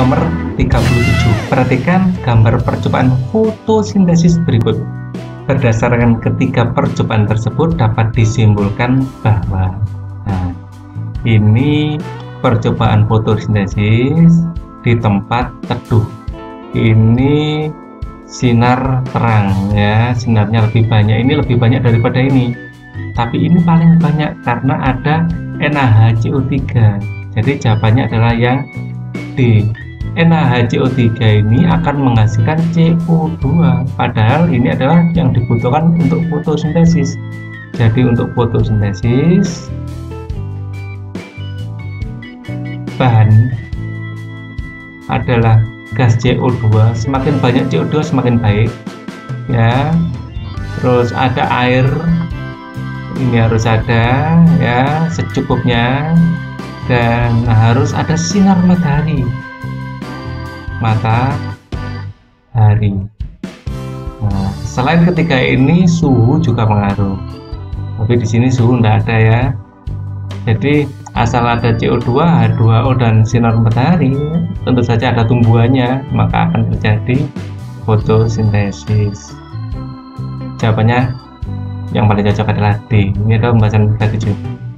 nomor 37. Perhatikan gambar percobaan fotosintesis berikut. Berdasarkan ketiga percobaan tersebut dapat disimpulkan bahwa nah, ini percobaan fotosintesis di tempat teduh. Ini sinar terang ya, sinarnya lebih banyak. Ini lebih banyak daripada ini. Tapi ini paling banyak karena ada NaHCO3. Jadi jawabannya adalah yang D. NaHCO3 ini akan menghasilkan CO2 padahal ini adalah yang dibutuhkan untuk fotosintesis. Jadi untuk fotosintesis bahan adalah gas CO2 semakin banyak CO2 semakin baik. Ya. Terus ada air. Ini harus ada ya secukupnya. Dan harus ada sinar matahari matahari nah, selain ketika ini suhu juga mengaruh tapi di sini suhu tidak ada ya. Jadi asal ada CO2 H2O dan sinar matahari tentu saja ada tumbuhannya maka akan terjadi fotosintesis. Jawabannya yang paling cocok adalah D. Ini adalah pembahasan 37